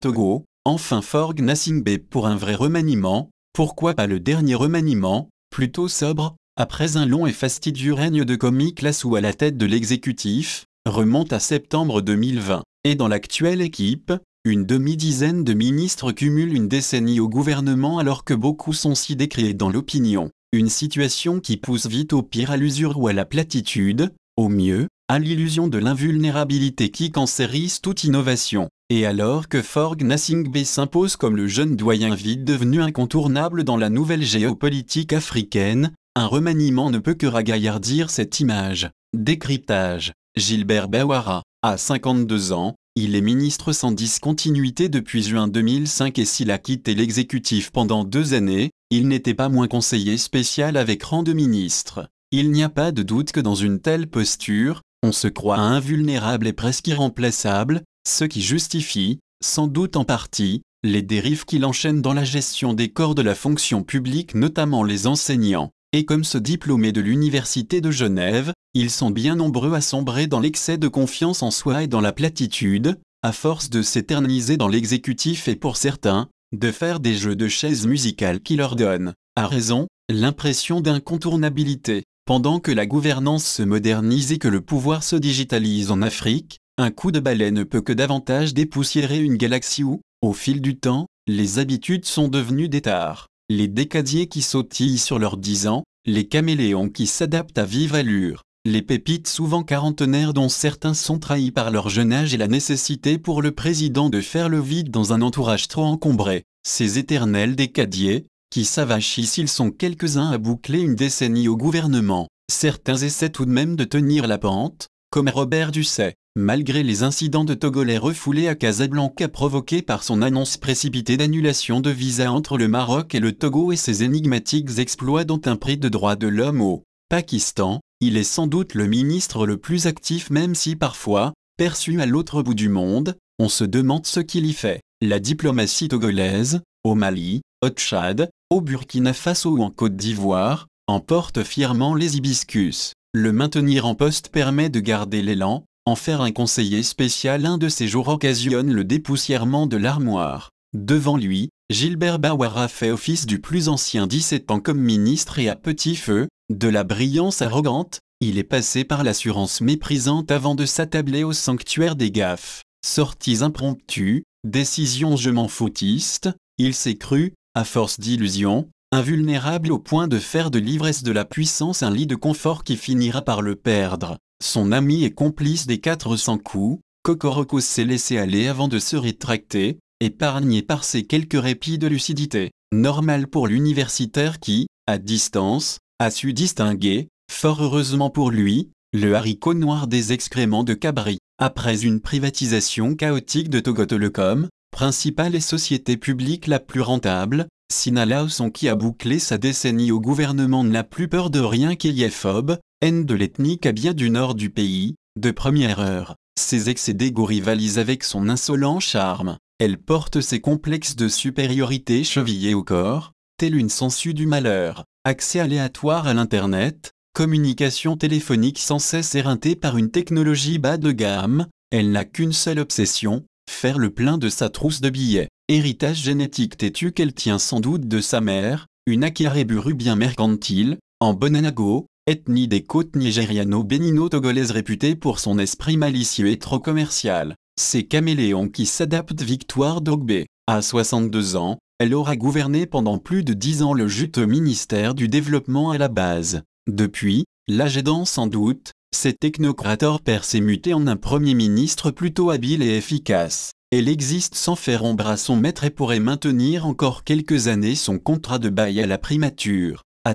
Togo, enfin Forg Nassingbe pour un vrai remaniement, pourquoi pas le dernier remaniement, plutôt sobre, après un long et fastidieux règne de comique ou à la tête de l'exécutif, remonte à septembre 2020. Et dans l'actuelle équipe, une demi-dizaine de ministres cumulent une décennie au gouvernement alors que beaucoup sont si décriés dans l'opinion. Une situation qui pousse vite au pire à l'usure ou à la platitude, au mieux, à l'illusion de l'invulnérabilité qui cancérise toute innovation. Et alors que Forg Nassingbe s'impose comme le jeune doyen vide devenu incontournable dans la nouvelle géopolitique africaine, un remaniement ne peut que ragaillardir cette image. Décryptage. Gilbert Bawara, à 52 ans, il est ministre sans discontinuité depuis juin 2005 et s'il a quitté l'exécutif pendant deux années, il n'était pas moins conseiller spécial avec rang de ministre. Il n'y a pas de doute que dans une telle posture, on se croit invulnérable et presque irremplaçable, ce qui justifie, sans doute en partie, les dérives qu'il enchaîne dans la gestion des corps de la fonction publique notamment les enseignants. Et comme ce diplômé de l'Université de Genève, ils sont bien nombreux à sombrer dans l'excès de confiance en soi et dans la platitude, à force de s'éterniser dans l'exécutif et pour certains, de faire des jeux de chaises musicales qui leur donnent, à raison, l'impression d'incontournabilité. Pendant que la gouvernance se modernise et que le pouvoir se digitalise en Afrique, un coup de balai ne peut que davantage dépoussiérer une galaxie où, au fil du temps, les habitudes sont devenues des tares. Les décadiers qui sautillent sur leurs dix ans, les caméléons qui s'adaptent à vive allure, les pépites souvent quarantenaires dont certains sont trahis par leur jeune âge et la nécessité pour le président de faire le vide dans un entourage trop encombré, ces éternels décadiers, qui s'avachissent ils sont quelques-uns à boucler une décennie au gouvernement. Certains essaient tout de même de tenir la pente, comme Robert Dusset, malgré les incidents de Togolais refoulés à Casablanca provoqués par son annonce précipitée d'annulation de visa entre le Maroc et le Togo et ses énigmatiques exploits dont un prix de droits de l'homme au Pakistan, il est sans doute le ministre le plus actif même si parfois, perçu à l'autre bout du monde, on se demande ce qu'il y fait. La diplomatie togolaise, au Mali, au Tchad, au Burkina Faso ou en Côte d'Ivoire, emporte fièrement les hibiscus. Le maintenir en poste permet de garder l'élan, en faire un conseiller spécial un de ces jours occasionne le dépoussièrement de l'armoire. Devant lui, Gilbert Bawara fait office du plus ancien 17 ans comme ministre et à petit feu, de la brillance arrogante, il est passé par l'assurance méprisante avant de s'attabler au sanctuaire des gaffes. Sorties impromptues, décisions je m'en foutiste, il s'est cru, à force d'illusions, invulnérable au point de faire de l'ivresse de la puissance un lit de confort qui finira par le perdre. Son ami et complice des 400 coups, Kokoroko s'est laissé aller avant de se rétracter, épargné par ses quelques répits de lucidité. Normal pour l'universitaire qui, à distance, a su distinguer, fort heureusement pour lui, le haricot noir des excréments de Cabri. Après une privatisation chaotique de Togo Telecom, principale et société publique la plus rentable, Sina son qui a bouclé sa décennie au gouvernement n'a plus peur de rien qu'il y ait phobe, haine de l'ethnie kabia du nord du pays, de première heure. Ses d'ego rivalisent avec son insolent charme. Elle porte ses complexes de supériorité chevillés au corps, telle une sangsue du malheur accès aléatoire à l'Internet, communication téléphonique sans cesse éreintée par une technologie bas de gamme, elle n'a qu'une seule obsession, faire le plein de sa trousse de billets. Héritage génétique têtu qu'elle tient sans doute de sa mère, une Akiréburu bien mercantile, en Bonanago, ethnie des côtes nigériano-bénino-togolaises réputée pour son esprit malicieux et trop commercial. C'est Caméléon qui s'adapte Victoire Dogbe. À 62 ans, elle aura gouverné pendant plus de dix ans le juteux ministère du Développement à la base. Depuis, l'âge aidant sans doute, cet technocrateur perd s'est muté en un Premier ministre plutôt habile et efficace. Elle existe sans faire ombre à son maître et pourrait maintenir encore quelques années son contrat de bail à la primature. A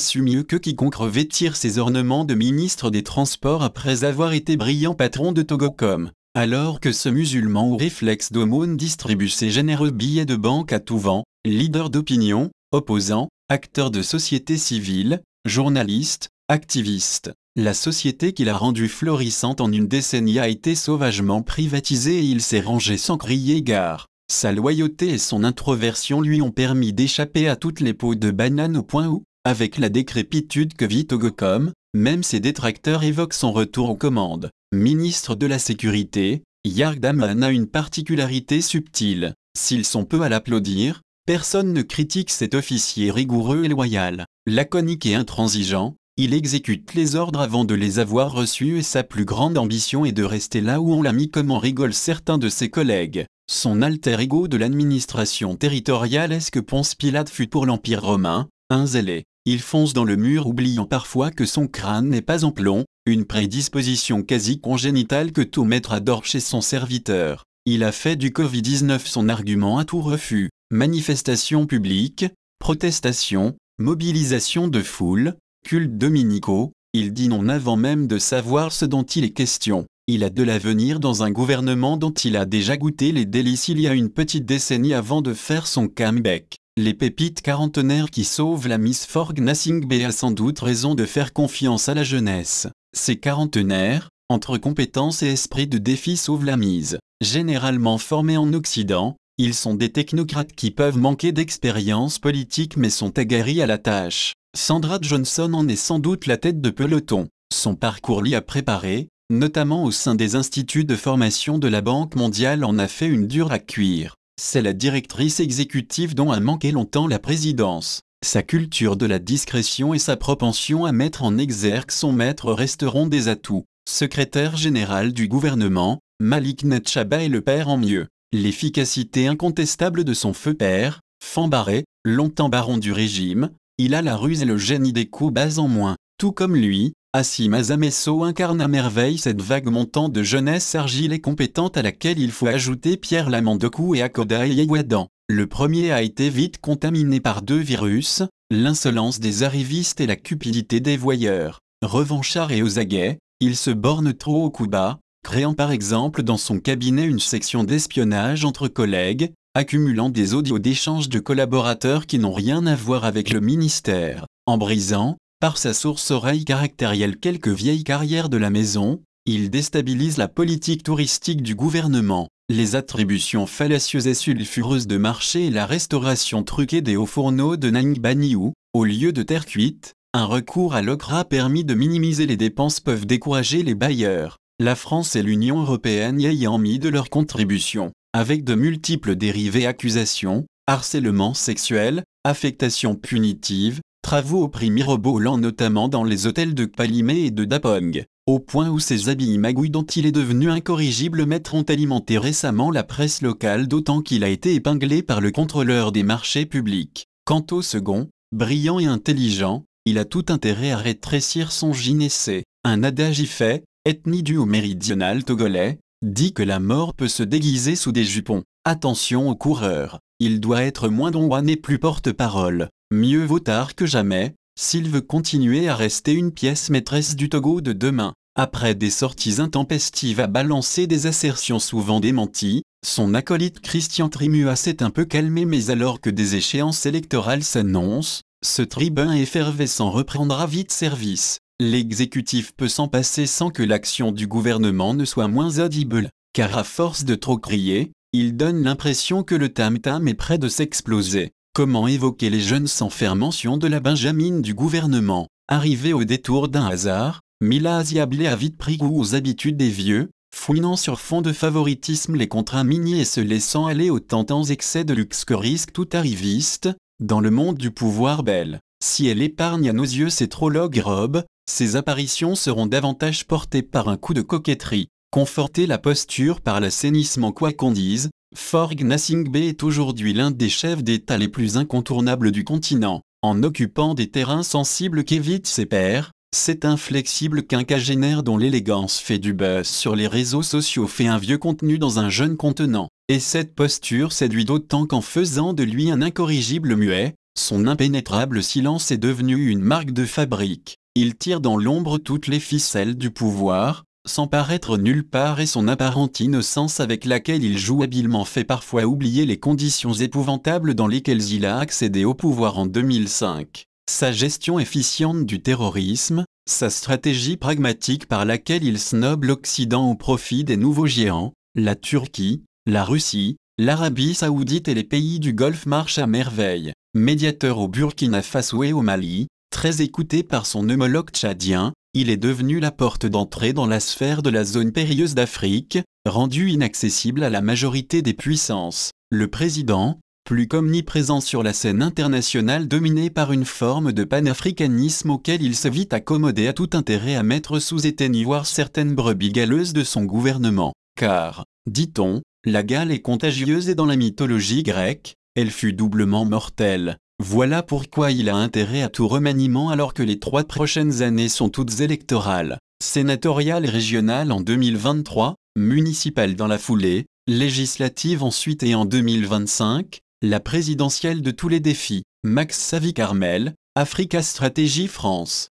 su mieux que quiconque revêtir ses ornements de ministre des Transports après avoir été brillant patron de Togocom. Alors que ce musulman au réflexe d'aumône distribue ses généreux billets de banque à tout vent, leader d'opinion, opposant, acteur de société civile, journaliste, activiste, la société qu'il a rendue florissante en une décennie a été sauvagement privatisée et il s'est rangé sans crier gare. Sa loyauté et son introversion lui ont permis d'échapper à toutes les peaux de banane au point où, avec la décrépitude que vit Togocom, même ses détracteurs évoquent son retour aux commandes. Ministre de la Sécurité, Yardam a une particularité subtile. S'ils sont peu à l'applaudir, personne ne critique cet officier rigoureux et loyal. Laconique et intransigeant, il exécute les ordres avant de les avoir reçus et sa plus grande ambition est de rester là où on l'a mis comme en rigolent certains de ses collègues. Son alter ego de l'administration territoriale est ce que Ponce Pilate fut pour l'Empire romain, un zélé. Il fonce dans le mur oubliant parfois que son crâne n'est pas en plomb, une prédisposition quasi congénitale que tout maître adore chez son serviteur. Il a fait du Covid-19 son argument à tout refus. Manifestations publiques, protestations, mobilisation de foule, culte dominicaux, il dit non avant même de savoir ce dont il est question. Il a de l'avenir dans un gouvernement dont il a déjà goûté les délices il y a une petite décennie avant de faire son comeback. Les pépites quarantenaires qui sauvent la Miss Forg Nassing B a sans doute raison de faire confiance à la jeunesse. Ces quarantenaires, entre compétences et esprit de défi sauvent la mise. Généralement formés en Occident, ils sont des technocrates qui peuvent manquer d'expérience politique mais sont aguerris à la tâche. Sandra Johnson en est sans doute la tête de peloton. Son parcours l'y a préparé, notamment au sein des instituts de formation de la Banque mondiale en a fait une dure à cuire. C'est la directrice exécutive dont a manqué longtemps la présidence. Sa culture de la discrétion et sa propension à mettre en exergue son maître resteront des atouts. Secrétaire général du gouvernement, Malik Netchaba est le père en mieux. L'efficacité incontestable de son feu père, Fambaré, longtemps baron du régime, il a la ruse et le génie des coups bas en moins. Tout comme lui, Assim Azamesso incarne à merveille cette vague montant de jeunesse argile et compétente à laquelle il faut ajouter Pierre Lamandecou et Akoda Yewadan. Le premier a été vite contaminé par deux virus, l'insolence des arrivistes et la cupidité des voyeurs. Revanchard et aux aguets, il se borne trop au coup bas, créant par exemple dans son cabinet une section d'espionnage entre collègues, accumulant des audios d'échanges de collaborateurs qui n'ont rien à voir avec le ministère, en brisant, par sa source oreille caractérielle quelques vieilles carrières de la maison, il déstabilise la politique touristique du gouvernement. Les attributions fallacieuses et sulfureuses de marché et la restauration truquée des hauts fourneaux de Nangbaniou, au lieu de terre cuite, un recours à l'ocra permis de minimiser les dépenses peuvent décourager les bailleurs, la France et l'Union européenne y ayant mis de leur contribution, avec de multiples dérivés accusations, harcèlement sexuel, affectation punitive, Travaux au prix mirobolant notamment dans les hôtels de Palimé et de Dapong, au point où ces habits magouilles dont il est devenu incorrigible maître ont alimenté récemment la presse locale d'autant qu'il a été épinglé par le contrôleur des marchés publics. Quant au second, brillant et intelligent, il a tout intérêt à rétrécir son gynécée. Un adage y fait, ethnie du au méridional togolais, dit que la mort peut se déguiser sous des jupons. Attention aux coureurs, il doit être moins donwan et plus porte-parole. Mieux vaut tard que jamais, s'il veut continuer à rester une pièce maîtresse du Togo de demain. Après des sorties intempestives à balancer des assertions souvent démenties, son acolyte Christian Trimua s'est un peu calmé mais alors que des échéances électorales s'annoncent, ce tribun effervescent reprendra vite service. L'exécutif peut s'en passer sans que l'action du gouvernement ne soit moins audible, car à force de trop crier, il donne l'impression que le tam-tam est près de s'exploser. Comment évoquer les jeunes sans faire mention de la Benjamine du gouvernement? Arrivé au détour d'un hasard, Mila Aziablé a vite pris goût aux habitudes des vieux, fouinant sur fond de favoritisme les contrats miniers et se laissant aller aux tentants excès de luxe que risque tout arriviste, dans le monde du pouvoir belle. Si elle épargne à nos yeux ses trologues robes, ses apparitions seront davantage portées par un coup de coquetterie. Conforter la posture par l'assainissement quoi qu'on dise, Forg Nassingbe est aujourd'hui l'un des chefs d'État les plus incontournables du continent. En occupant des terrains sensibles qu'évitent ses pairs, cet inflexible quinquagénaire dont l'élégance fait du buzz sur les réseaux sociaux fait un vieux contenu dans un jeune contenant. Et cette posture séduit d'autant qu'en faisant de lui un incorrigible muet, son impénétrable silence est devenu une marque de fabrique. Il tire dans l'ombre toutes les ficelles du pouvoir, sans paraître nulle part et son apparente innocence avec laquelle il joue habilement fait parfois oublier les conditions épouvantables dans lesquelles il a accédé au pouvoir en 2005. Sa gestion efficiente du terrorisme, sa stratégie pragmatique par laquelle il snobe l'Occident au profit des nouveaux géants, la Turquie, la Russie, l'Arabie saoudite et les pays du Golfe marchent à merveille. Médiateur au Burkina Faso et au Mali, très écouté par son homologue tchadien, il est devenu la porte d'entrée dans la sphère de la zone périlleuse d'Afrique, rendue inaccessible à la majorité des puissances. Le président, plus qu'omniprésent sur la scène internationale dominée par une forme de panafricanisme auquel il se vit accommodé a tout intérêt à mettre sous éteignoir certaines brebis galeuses de son gouvernement. Car, dit-on, la gale est contagieuse et dans la mythologie grecque, elle fut doublement mortelle. Voilà pourquoi il a intérêt à tout remaniement alors que les trois prochaines années sont toutes électorales, sénatoriales et régionales en 2023, municipales dans la foulée, législatives ensuite et en 2025, la présidentielle de tous les défis, Max Savi Carmel, Africa Stratégie France.